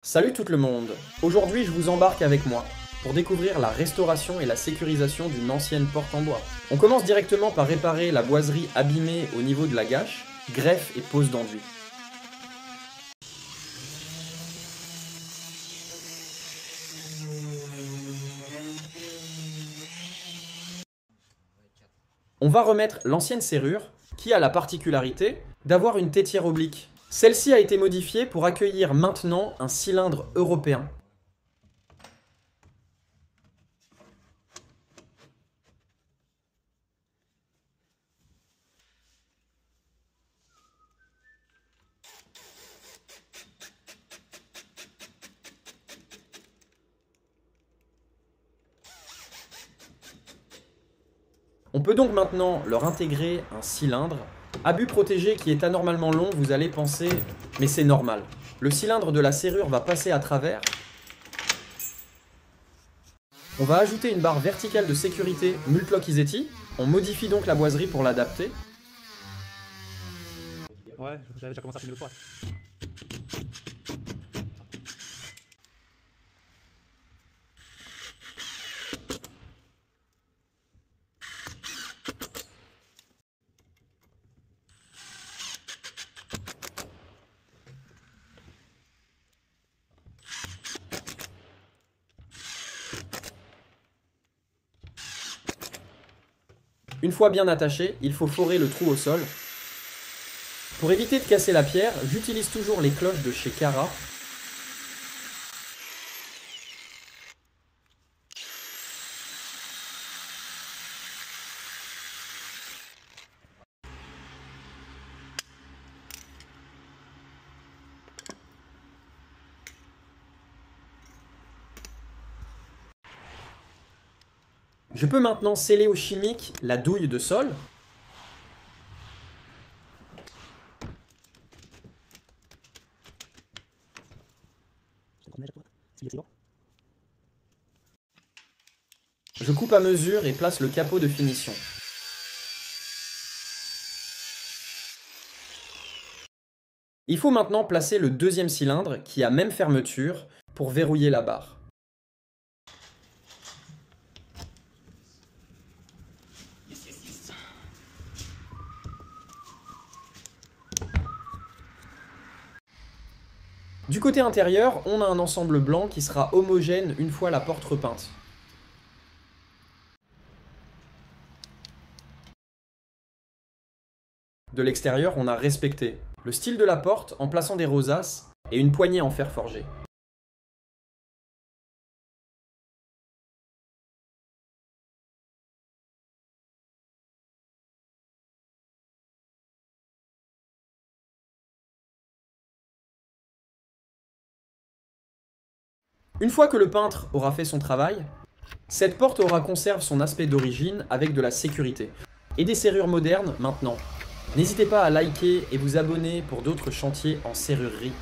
Salut tout le monde Aujourd'hui je vous embarque avec moi pour découvrir la restauration et la sécurisation d'une ancienne porte en bois. On commence directement par réparer la boiserie abîmée au niveau de la gâche, greffe et pose d'enduit. On va remettre l'ancienne serrure, qui a la particularité d'avoir une tétière oblique. Celle-ci a été modifiée pour accueillir maintenant un cylindre européen. On peut donc maintenant leur intégrer un cylindre. Abus protégé qui est anormalement long, vous allez penser, mais c'est normal. Le cylindre de la serrure va passer à travers. On va ajouter une barre verticale de sécurité Multlock Iseti. On modifie donc la boiserie pour l'adapter. Ouais, j'avais déjà commencé à filmer le fois. Une fois bien attaché, il faut forer le trou au sol. Pour éviter de casser la pierre, j'utilise toujours les cloches de chez Cara. Je peux maintenant sceller au chimique la douille de sol. Je coupe à mesure et place le capot de finition. Il faut maintenant placer le deuxième cylindre qui a même fermeture pour verrouiller la barre. Du côté intérieur, on a un ensemble blanc qui sera homogène une fois la porte repeinte. De l'extérieur, on a respecté le style de la porte en plaçant des rosaces et une poignée en fer forgé. Une fois que le peintre aura fait son travail, cette porte aura conserve son aspect d'origine avec de la sécurité et des serrures modernes maintenant. N'hésitez pas à liker et vous abonner pour d'autres chantiers en serrurerie.